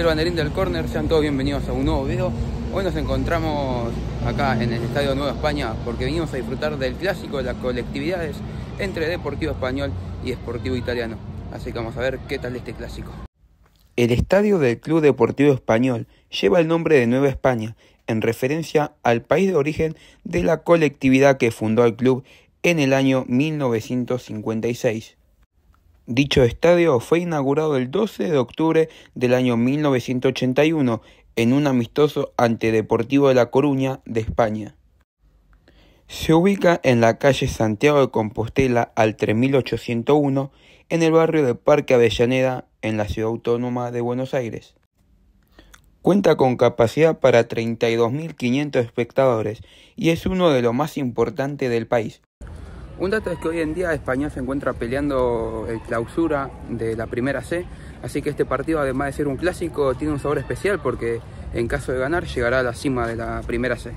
Del banderín del corner, sean todos bienvenidos a un nuevo video. Hoy nos encontramos acá en el Estadio Nueva España porque venimos a disfrutar del clásico de las colectividades entre Deportivo Español y Sportivo Italiano. Así que vamos a ver qué tal este clásico. El estadio del Club Deportivo Español lleva el nombre de Nueva España en referencia al país de origen de la colectividad que fundó el club en el año 1956. Dicho estadio fue inaugurado el 12 de octubre del año 1981 en un amistoso ante Deportivo de La Coruña de España. Se ubica en la calle Santiago de Compostela al 3801 en el barrio de Parque Avellaneda en la ciudad autónoma de Buenos Aires. Cuenta con capacidad para 32.500 espectadores y es uno de los más importantes del país. Un dato es que hoy en día España se encuentra peleando el clausura de la primera C, así que este partido además de ser un clásico tiene un sabor especial porque en caso de ganar llegará a la cima de la primera C.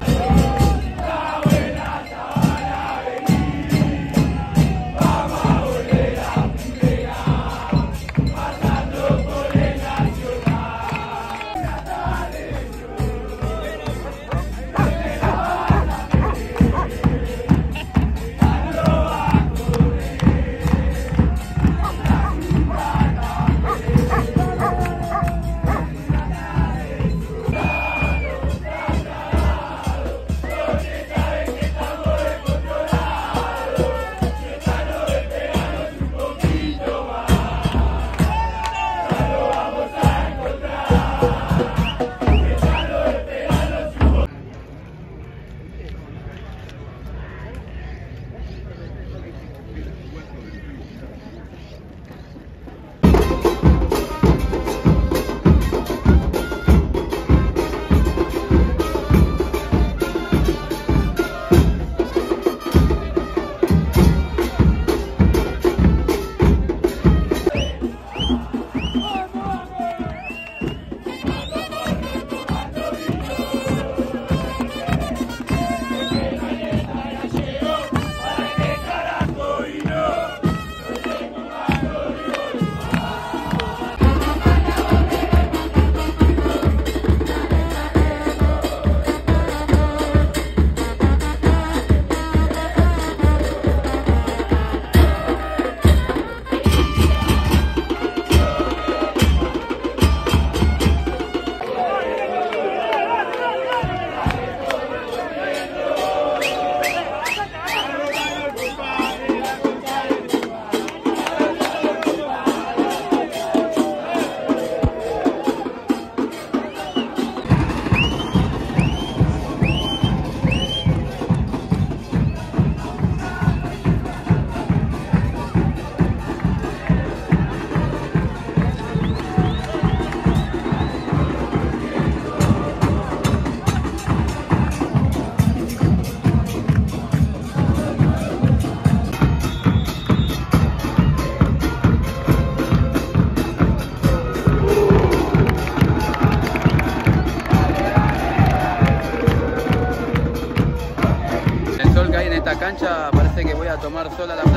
que voy a tomar sol a la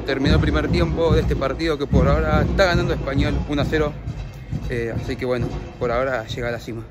terminó el primer tiempo de este partido que por ahora está ganando Español 1 a 0. Eh, así que bueno, por ahora llega a la cima.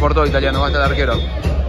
Va por todo italiano, va el arquero.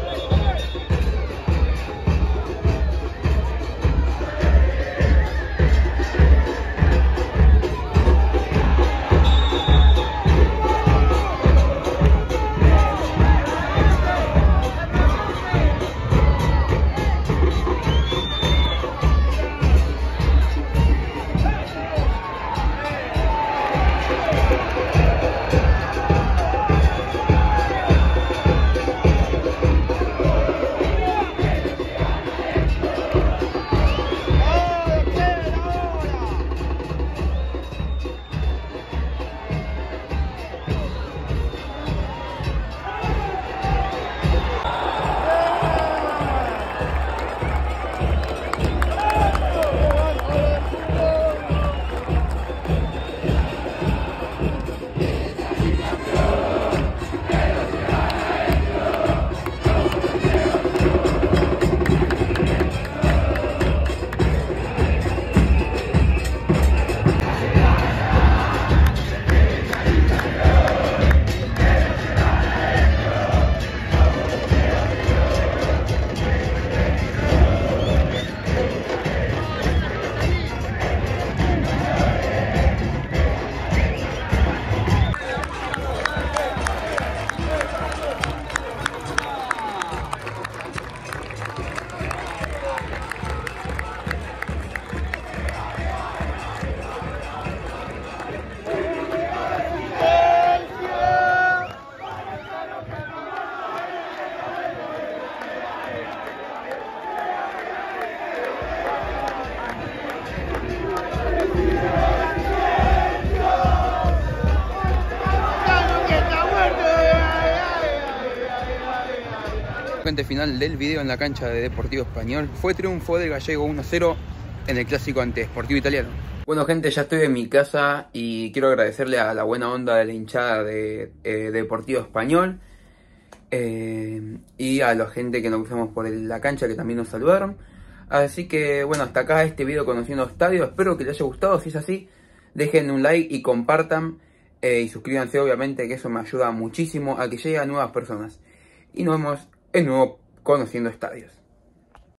Final del video en la cancha de Deportivo Español fue triunfo del gallego 1-0 en el clásico ante Deportivo Italiano. Bueno gente, ya estoy en mi casa y quiero agradecerle a la buena onda de la hinchada de, eh, Deportivo Español eh, y a la gente que nos cruzamos por la cancha que también nos saludaron. Así que bueno, hasta acá este video conociendo estadio. Espero que les haya gustado. Si es así, dejen un like y compartan. eh, y suscríbanse obviamente, que eso me ayuda muchísimo a que llegue a nuevas personas. Y nos vemos en nuevo conociendo estadios.